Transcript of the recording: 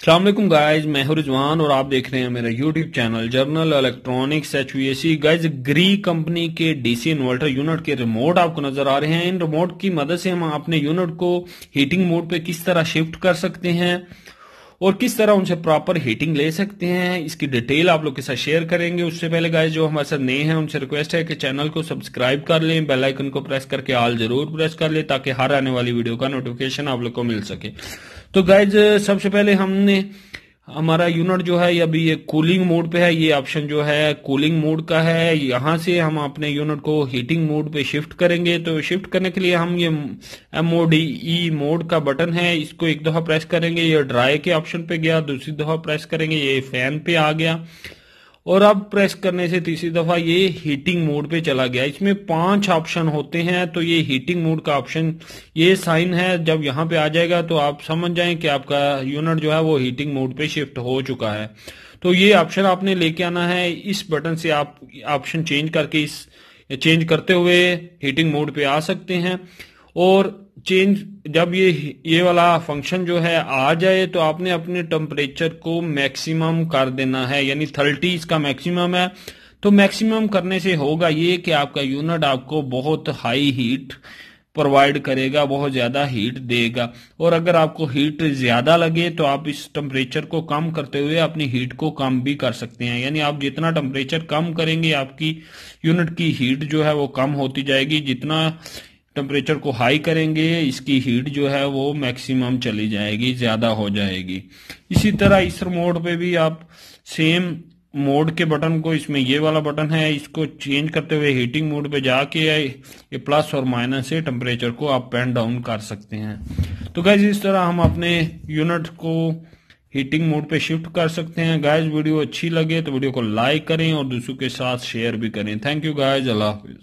अल्लाम guys मैं हूँ रिजवान और आप देख रहे हैं मेरा YouTube channel journal electronics H V guys Gree company के डीसी इन्वर्टर यूनिट के रिमोट आपको नज़र आ रहे हैं। इन रिमोट की मदद से हम अपने यूनिट को हीटिंग मोड पे किस तरह शिफ्ट कर सकते हैं और किस तरह उनसे प्रॉपर हीटिंग ले सकते हैं, इसकी डिटेल आप लोग के साथ शेयर करेंगे। उससे पहले गाय जो हमारे साथ नए हैं, उनसे रिक्वेस्ट है कि चैनल को सब्सक्राइब कर लें बेल आइकन को प्रेस करके ऑल ज़रूर प्रेस कर लें, ताकि हर आने वाली वीडियो का नोटिफिकेशन आप लोग को मिल सके। तो गाइज़ सबसे पहले हमने हमारा यूनिट जो है अभी ये कूलिंग मोड पे है, ये ऑप्शन जो है कूलिंग मोड का है। यहाँ से हम अपने यूनिट को हीटिंग मोड पे शिफ्ट करेंगे। तो शिफ्ट करने के लिए हम ये M O D E mode का बटन है, इसको एक दफ़ा प्रेस करेंगे। ये ड्राई के ऑप्शन पे गया, दूसरी दफ़ा प्रेस करेंगे। ये फ़ैन पे आ गया। और अब प्रेस करने से तीसरी दफ़ा ये हीटिंग मोड पे चला गया। इसमें पाँच ऑप्शन होते हैं तो ये हीटिंग मोड का ऑप्शन ये साइन है। जब यहाँ पे आ जाएगा तो आप समझ जाएँ कि आपका यूनिट जो है, वो हीटिंग मोड पे शिफ्ट हो चुका है। तो ये ऑप्शन आपने लेके आना है। इस बटन से आप ऑप्शन चेंज करके इस चेंज करते हुए हीटिंग मोड पे आ सकते हैं। और चेंज जब ये ये वाला फ़ंक्शन जो है आ जाए तो आपने अपने टेम्परेचर को मैक्सिमम कर देना है, यानी थर्टी इसका मैक्सिमम है। तो मैक्सिमम करने से होगा ये कि आपका यूनिट आपको बहुत हाई हीट प्रोवाइड करेगा, बहुत ज़्यादा हीट देगा। और अगर आपको हीट ज़्यादा लगे तो आप इस टेम्परेचर को कम करते हुए अपनी हीट को कम भी कर सकते हैं। यानी आप जितना टेम्परेचर कम करेंगे, आपकी यूनिट की हीट जो है वो कम होती जाएगी। जितना टेम्परेचर को हाई करेंगे, इसकी हीट जो है वो मैक्सिमम चली जाएगी, ज़्यादा हो जाएगी। इसी तरह इस मोड पे भी आप सेम मोड के बटन को, इसमें ये वाला बटन है, इसको चेंज करते हुए हीटिंग मोड पे जाके ये प्लस और माइनस से टेम्परेचर को अप एंड डाउन कर सकते हैं। तो गैस इस तरह हम अपने यूनिट को हीटिंग मोड पे शिफ्ट कर सकते हैं। गाइज़ वीडियो अच्छी लगे तो वीडियो को लाइक करें और दूसरों के साथ शेयर भी करें। थैंक यू गाइज़ अल्लाह हाफिज।